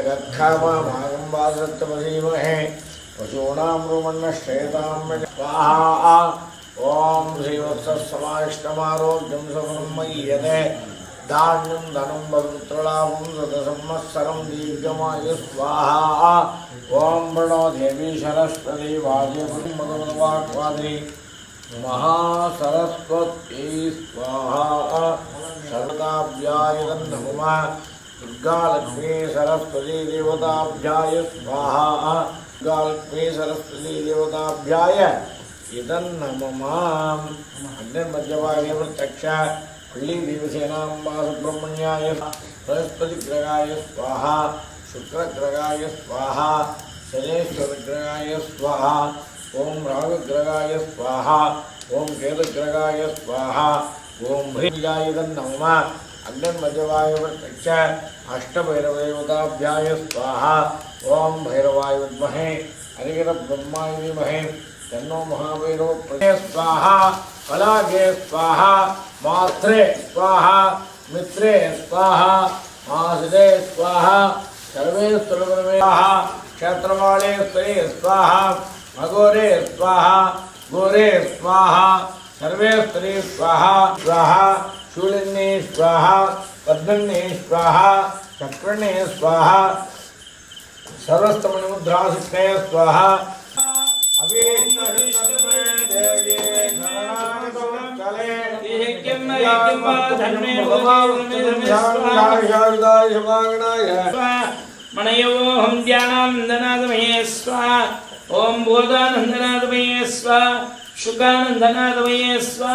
स्वाहा मनसगत्खामागम्बासत्तमधीमहे पशूनां रुमन्नश्चेतां स्वाहा ॐ श्रीवत्समाष्टमारोग्यं सब्रह्मय्यते धान्यं, धनं भद्रलाभं सदसंवत्सरं दीर्घमायु स्वाहा ॐ प्रणो देवी सरस्वती वाद्यपति मदमदवाक्वादी महासरस्वती स्वाहा। सर्वताभ्याय नमः दुर्गालक्ष्मी सरस्वती देवताभ्याय स्वाहा दुर्गालक्ष्मी सरस्वती देवताभ्याय अन्यर्मध्यभागे प्रत्यक्ष पल्लीदेवसेनाम्बासुब्रह्मण्याय बृहस्पतिग्रहाय स्वाहा, शुक्रग्रहाय स्वाहा, शनेश्वरग्रहाय स्वाहा ॐ राहुग्रहाय स्वाहा ॐ केतुग्रहाय स्वाहा ॐ भ्रीजाय नमः। प्रत्यक्ष अष्टभैरवदेवताभ्याय स्वाहा। ॐ भैरवाय विद्महे हरिहरब्रह्माय धीमहि तन्नो महाभैरव स्वाहा, कलागे स्वाहा, मात्रे स्वाहा, मित्रे स्वाहा, मासदे स्वाहा, सर्वे स्वाहा क्षेत्रवाणे स्त्री स्वाहा अघोरे स्वाहा, गोरे स्वाहा, सर्वे स्त्री स्वाहा स्वाहा। शूलिनी स्वाहा पद्मिनी स्वाहा, चक्रणे स्वाहा सर्वस्तमनिमुद्रासिद्धे स्वाहा। मणयोऽहं ध्यानानन्दनादमये स्वा ॐ बोधानन्दनादमये स्वा शुकानन्दनादमये स्वा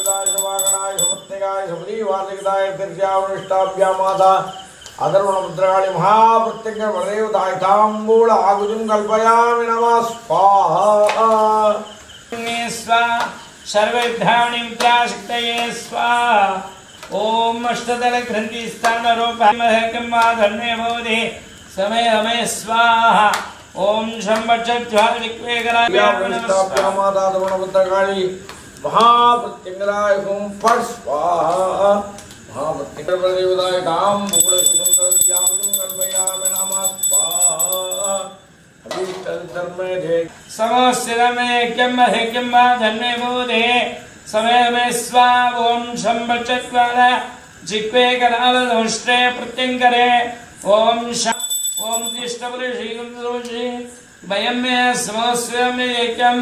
चरणागवच्चले भक्त्याय समर्पयेदभ्यः अधर्वणमुद्राणि महाप्रत्यङ्गवदेवताय ताम्बूल आगुजुं कल्पयामि नमः स्वाहा स्वा सर्वविधानि मुद्राशक्तये स्वाहा ॐ अष्टदलग्रन्थि स्थानरूपमहकं वा धर्मे भवति समय हमें स्वाहा ॐ व्यापृष्टाभ्यामादादवनपुत्रकाळी महाप्रत्यङ्गराय हुं फट् स्वाहा। महाप्रत्यङ्गदेवताय ताम्बूलसुन्दरव्यापकं कल्पयामि नमः स्वाहा। अभीष्टधर्मे धे समस्थितमे किं महेकिं वा धन्मे भूते समय में स्वा ओम ओम तिष्ठपुरुषी वयं मे समस्वमे एकम्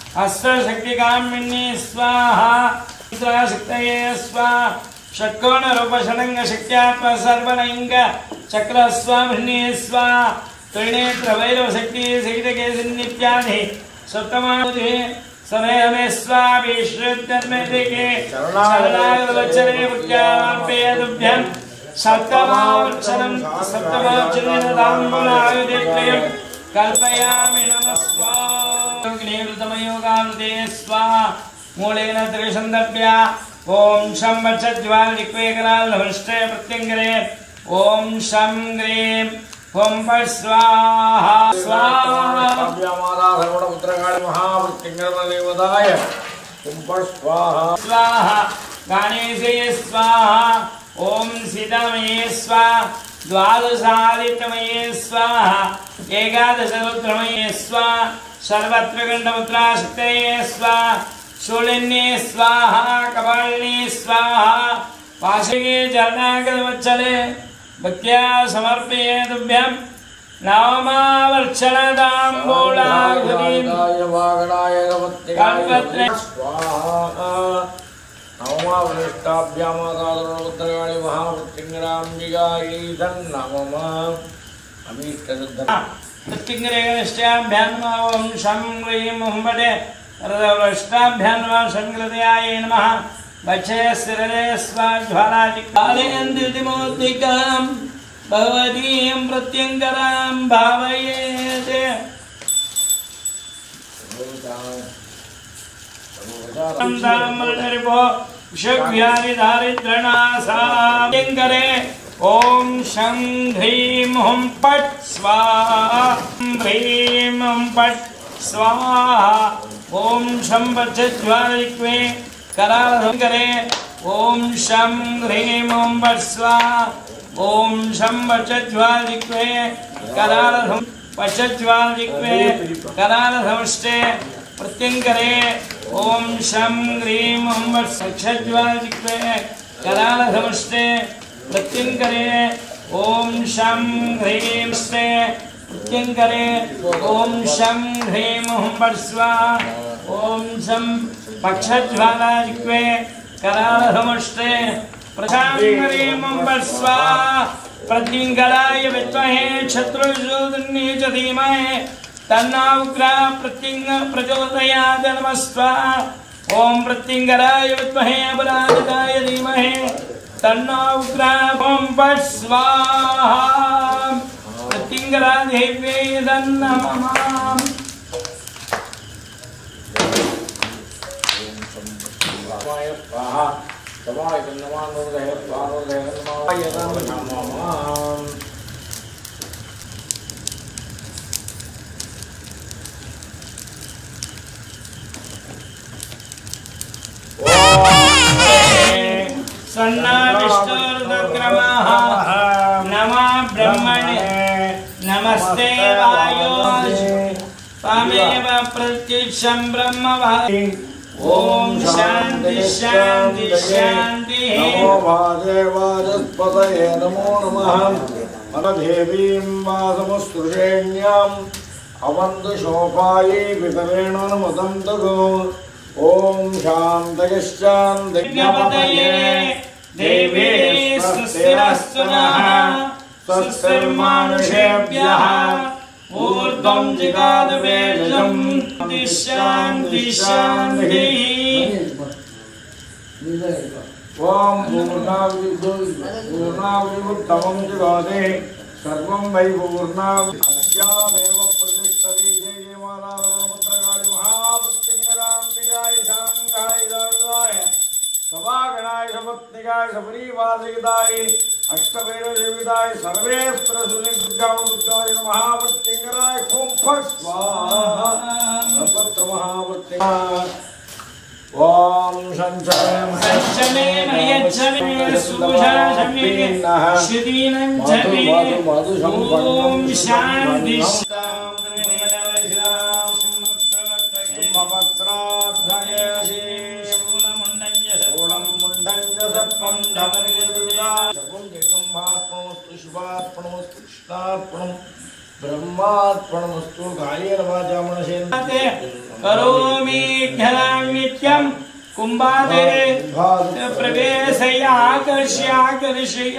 हस्तशक्तिकामिन्ये स्वाहा नेत्रशक्तये स्वा। षट्कोणरूपषडङ्गशक्त्यात्म सर्वलिङ्ग चक्रस्वाभिन्ये स्वा त्रिनेत्रभैरवशक्ति सहितकेसिन्नित्यादि सप्तमावधि समय हमें स्वाभिश्रुद्धर्मे देखे शरणागतवच्चने प्रत्यापेयदुभ्यं सप्तमावक्षरं सप्तमावक्षरेण ताम्बूलायुधे प्रियं कल्पयामि नमः स्वाग्निवृतमयोगान्ते स्वा मूलेन त्रिसन्दर्भ्या ॐ शं वक्षज्वालिक्वेकराल्नभृष्टे प्रत्यङ्गरे। ॐ शं ग्रीं ॐ फट् स्वाहा। स्वाहा। व्यामादाधर्वणपुत्रकाळी महाप्रत्यङ्गदेवताय हुं फट् स्वाहा। स्वाहा गणेशे स्वाहा ॐ सीतामये स्वाहा। द्वादशादित्यमये स्वाहा, एकादशरुद्रमये स्वाहा सर्वत्रिगण्डमुद्राशक्तये स्वाहा, शूलिन्ये स्वाहा कपालिनी स्वाहा वार्षिके चरणागतवत्सले भक्त्या समर्पये तुभ्यं नवमावर्षणदाम्बूलाघुरीम् कल्पत्रे नवमावृष्टाभ्यामादारुद्रगाळि महावृत्तिङ्गराम्बिकायै तन्नमम अमीष्टसिद्धम् मृत्युङ्गरेगनिष्ठाभ्यान्मावं शं ह्रीं हुम्बटे रदवृष्टाभ्यान्मा सङ्कृतयाय नमः वचे स्थिररे स्वाज्वालादिकालयन्दितिमोद्दिकां भगवतीं प्रत्यङ्करां भावयेते ो विषव्याधिदारिद्रणासारे ॐ शं ह्रीं हुं पट् स्वाहा। ह्रीं हुं पट् स्वाहा। ॐ शं वज्रज्वालिक्वे कराधङ्करे ॐ शं ह्रीं हुं पट् स्वाहा। ॐ शं वज्रज्वालिक्वे कराधं पशज्वालिक्वे कराधंष्टे प्रत्यङ्करे ॐ शं ह्रीं हुं वत्सक्षज्वालिक्वे करालधमस्ते प्रत्यङ्करे ॐ शं ह्रीं स्ते प्रत्यङ्करे ॐ शं ह्रीं हुं वत्स्वा ॐ शं पक्षज्वालाजिक्वे करालधमस्ते प्रशां ह्रीं हुं वत्स्वा प्रत्यङ्कराय विद्महे शत्रुशूदन्ये च धीमहि तन्नाग्रा प्रत्यङ्ग प्रचोदयाद नमस्वा ॐ प्रत्यङ्गराय विद्महे अपराजिताय धीमहि तन्नाग्रा ॐ पट् स्वाहा प्रत्यङ्गरादेव्यै तन्नमः रामाय स्वाहा समाय नमानुदय स्वानुदय नमाय नमः सन्नाविष्णुर्दग्रमः नमः ब्रह्मणे। नमस्ते वायो त्वमेव प्रत्युक्षं ब्रह्म ॐ शान्ति शान्ति शान्तिः। नमो वादेवाजस्पतये नमो नमः। मनदेवीं वासमुस्तृषेण्याम् अवन्तशोपायै वितरेण नमदन्तगो ॐ शान्तयश्चान्तयज्ञपतये देवे सुस्थिरस्तु नः ऊर्ध्वं जिगादवेदं शान्ति शान्तिः। ॐ वै पूर्णावि अस्यामेव प्रतिष्ठति सपत्निकाय सपरिवासिताय अष्टभैरदेविताय सर्वेस्त्र सुनिर्गामुद्गाय महापुत्रिङ्गराय खुं फट् स्वाहा। सर्वत्र महापुत्रिङ्गा ॐ शञ्चयं सच्चमे मयच्छमे सुषाशमे श्रुतीनं च ॐ शान्ति। ब्रह्मार्पणमस्तु कायेन वाचा मनसेन्द्रिय करोमि नित्यं कुम्भादे प्रवेशय आकर्ष्य आकर्षय